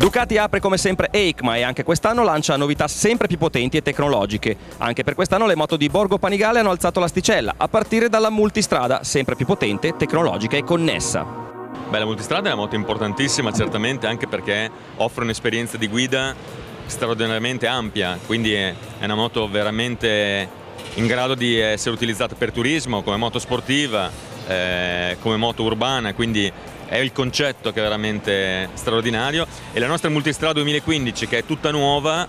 Ducati apre come sempre EICMA e anche quest'anno lancia novità sempre più potenti e tecnologiche. Anche per quest'anno le moto di Borgo Panigale hanno alzato l'asticella, a partire dalla multistrada, sempre più potente, tecnologica e connessa. Beh, la multistrada è una moto importantissima certamente anche perché offre un'esperienza di guida straordinariamente ampia, quindi è una moto veramente in grado di essere utilizzata per turismo, come moto sportiva, eh, come moto urbana, quindi è il concetto che è veramente straordinario e la nostra multistrada 2015 che è tutta nuova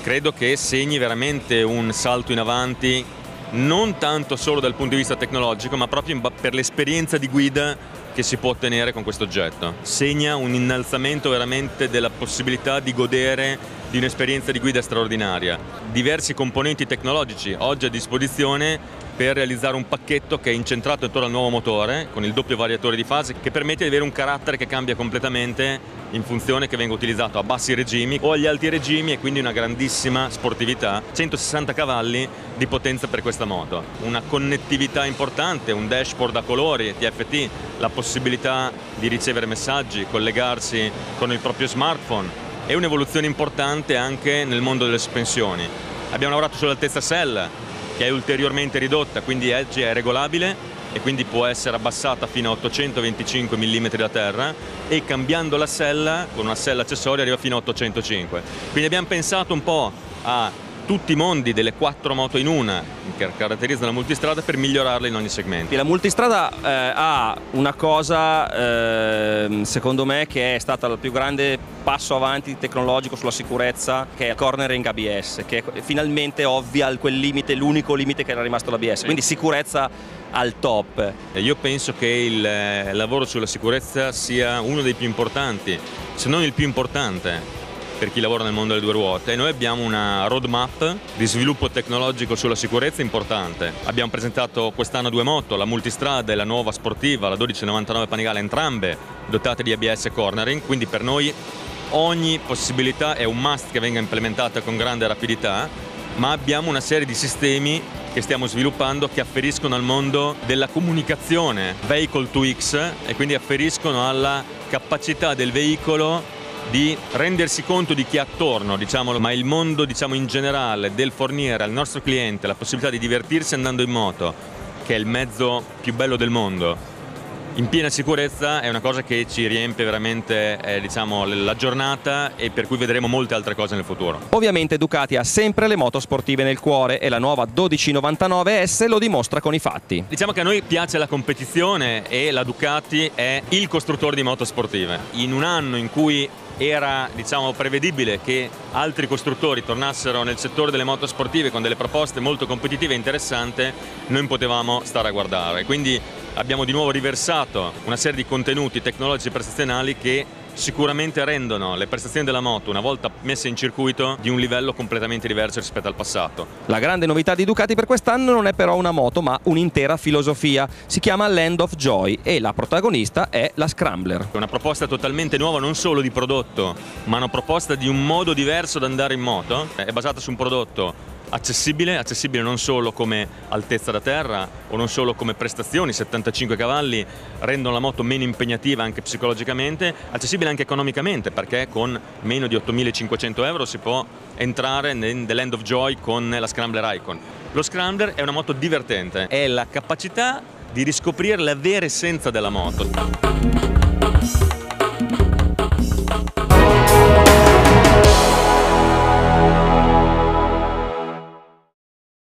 credo che segni veramente un salto in avanti non tanto solo dal punto di vista tecnologico ma proprio per l'esperienza di guida che si può ottenere con questo oggetto. Segna un innalzamento veramente della possibilità di godere di un'esperienza di guida straordinaria. Diversi componenti tecnologici oggi a disposizione per realizzare un pacchetto che è incentrato intorno al nuovo motore con il doppio variatore di fase che permette di avere un carattere che cambia completamente in funzione che venga utilizzato a bassi regimi o agli alti regimi e quindi una grandissima sportività, 160 cavalli di potenza per questa moto, una connettività importante, un dashboard a colori, TFT, la possibilità di ricevere messaggi, collegarsi con il proprio smartphone e un'evoluzione importante anche nel mondo delle sospensioni. Abbiamo lavorato sull'altezza sella che è ulteriormente ridotta, quindi oggi è regolabile e quindi può essere abbassata fino a 825 mm da terra e cambiando la sella, con una sella accessoria arriva fino a 805. Quindi abbiamo pensato un po' a tutti i mondi delle quattro moto in una che caratterizzano la multistrada per migliorarla in ogni segmento. La multistrada eh, ha una cosa eh, secondo me che è stata il più grande passo avanti tecnologico sulla sicurezza che è il cornering ABS che finalmente ovvia quel limite, l'unico limite che era rimasto l'ABS, quindi sicurezza al top. Io penso che il eh, lavoro sulla sicurezza sia uno dei più importanti, se non il più importante per chi lavora nel mondo delle due ruote e noi abbiamo una roadmap di sviluppo tecnologico sulla sicurezza importante. Abbiamo presentato quest'anno due moto, la multistrada e la nuova sportiva, la 1299 Panigale, entrambe dotate di ABS cornering, quindi per noi ogni possibilità è un must che venga implementata con grande rapidità, ma abbiamo una serie di sistemi che stiamo sviluppando che afferiscono al mondo della comunicazione vehicle to X e quindi afferiscono alla capacità del veicolo di rendersi conto di chi è attorno, diciamolo, ma il mondo diciamo, in generale del fornire al nostro cliente la possibilità di divertirsi andando in moto, che è il mezzo più bello del mondo, in piena sicurezza è una cosa che ci riempie veramente eh, diciamo, la giornata e per cui vedremo molte altre cose nel futuro. Ovviamente Ducati ha sempre le moto sportive nel cuore e la nuova 1299S lo dimostra con i fatti. Diciamo che a noi piace la competizione e la Ducati è il costruttore di moto sportive. In un anno in cui era diciamo, prevedibile che altri costruttori tornassero nel settore delle moto sportive con delle proposte molto competitive e interessanti, noi potevamo stare a guardare. Quindi abbiamo di nuovo riversato una serie di contenuti tecnologici e prestazionali che sicuramente rendono le prestazioni della moto una volta messe in circuito di un livello completamente diverso rispetto al passato. La grande novità di Ducati per quest'anno non è però una moto ma un'intera filosofia, si chiama Land of Joy e la protagonista è la Scrambler. È una proposta totalmente nuova non solo di prodotto ma una proposta di un modo diverso di andare in moto, è basata su un prodotto accessibile, accessibile non solo come altezza da terra o non solo come prestazioni, 75 cavalli rendono la moto meno impegnativa anche psicologicamente, accessibile anche economicamente perché con meno di 8.500 euro si può entrare nel The Land of Joy con la Scrambler Icon. Lo Scrambler è una moto divertente, è la capacità di riscoprire la vera essenza della moto.